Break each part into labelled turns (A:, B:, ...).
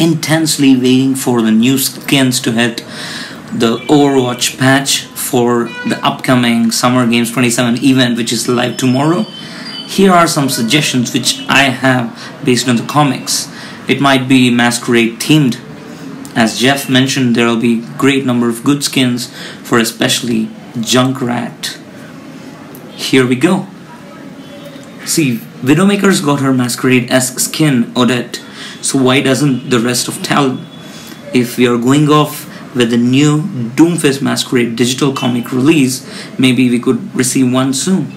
A: intensely waiting for the new skins to hit the Overwatch patch for the upcoming Summer Games 27 event, which is live tomorrow. Here are some suggestions which I have based on the comics. It might be masquerade themed. As Jeff mentioned, there will be great number of good skins for especially Junkrat. Here we go. See, Widowmaker's got her masquerade-esque skin, Odette. So why doesn't the rest of Talon? If we are going off with the new Doomfist Masquerade digital comic release, maybe we could receive one soon.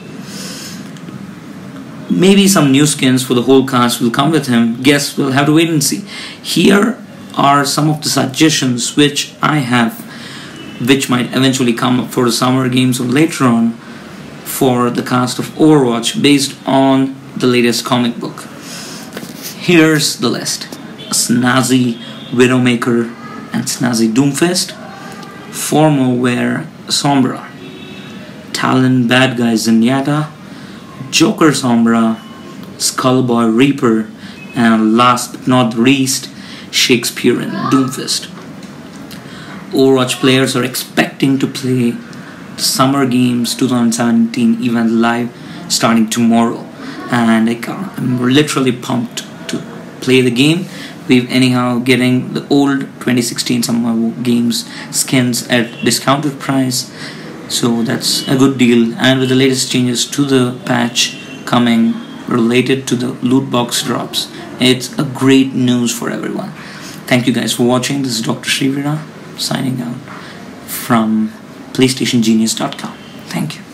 A: Maybe some new skins for the whole cast will come with him. Guess we'll have to wait and see. Here are some of the suggestions which I have, which might eventually come up for the summer games or later on for the cast of Overwatch based on the latest comic book. Here's the list. Snazzy Widowmaker and Snazzy Doomfist, Formal Wear Sombra, Talon Bad Guy Zenyatta, Joker Sombra, Skullboy Reaper, and last but not least, Shakespearean Doomfist. Overwatch players are expecting to play Summer Games 2017 event live starting tomorrow, and I am literally pumped play the game. We've anyhow getting the old 2016 Summer Games skins at discounted price. So that's a good deal. And with the latest changes to the patch coming related to the loot box drops it's a great news for everyone. Thank you guys for watching. This is dr shrivira signing out from playstationgenius.com thank you